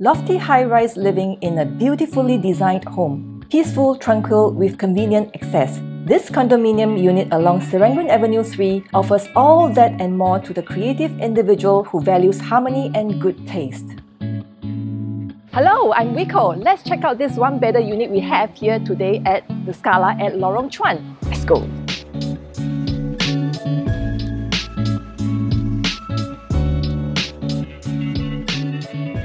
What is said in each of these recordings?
Lofty high-rise living in a beautifully designed home. Peaceful, tranquil with convenient access. This condominium unit along Serangoon Avenue 3 offers all that and more to the creative individual who values harmony and good taste. Hello, I'm Weeko. Let's check out this one-bedder unit we have here today at the Scala at Lorong Chuan. Let's go.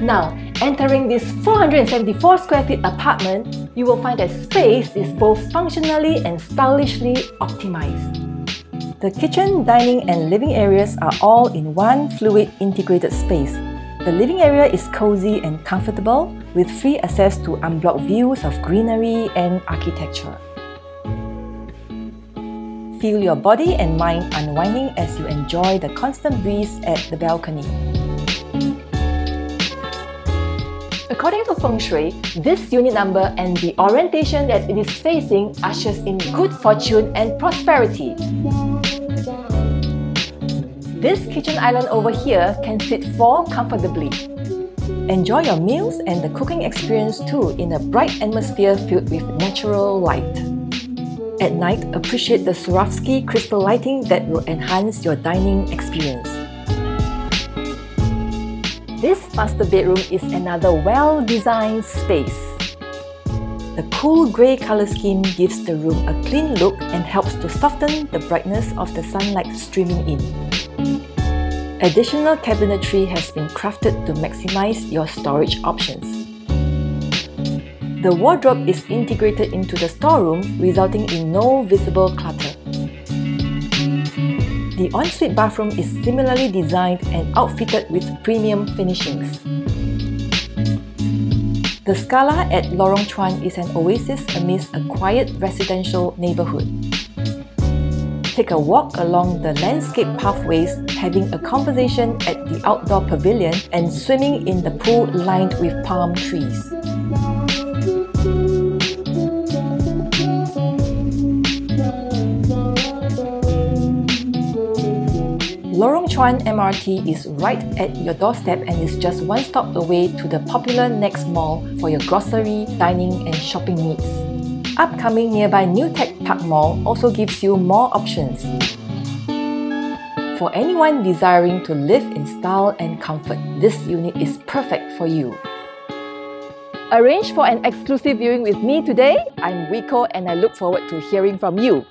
Now, entering this 474 square feet apartment, you will find that space is both functionally and stylishly optimized. The kitchen, dining and living areas are all in one fluid integrated space. The living area is cozy and comfortable with free access to unblocked views of greenery and architecture. Feel your body and mind unwinding as you enjoy the constant breeze at the balcony. According to Feng Shui, this unit number and the orientation that it is facing ushers in good fortune and prosperity. This kitchen island over here can sit four comfortably. Enjoy your meals and the cooking experience too in a bright atmosphere filled with natural light. At night, appreciate the Swarovski crystal lighting that will enhance your dining experience. This master bedroom is another well-designed space. The cool grey colour scheme gives the room a clean look and helps to soften the brightness of the sunlight streaming in. Additional cabinetry has been crafted to maximize your storage options. The wardrobe is integrated into the storeroom, resulting in no visible clutter. The ensuite bathroom is similarly designed and outfitted with premium finishings. The Scala at Lorong Chuan is an oasis amidst a quiet residential neighborhood. Take a walk along the landscape pathways, having a conversation at the outdoor pavilion, and swimming in the pool lined with palm trees. Chuan MRT is right at your doorstep and is just one stop away to the popular Nex Mall for your grocery, dining, and shopping needs. Upcoming nearby New Tech Park Mall also gives you more options. For anyone desiring to live in style and comfort, this unit is perfect for you. Arrange for an exclusive viewing with me today. I'm Weeko and I look forward to hearing from you.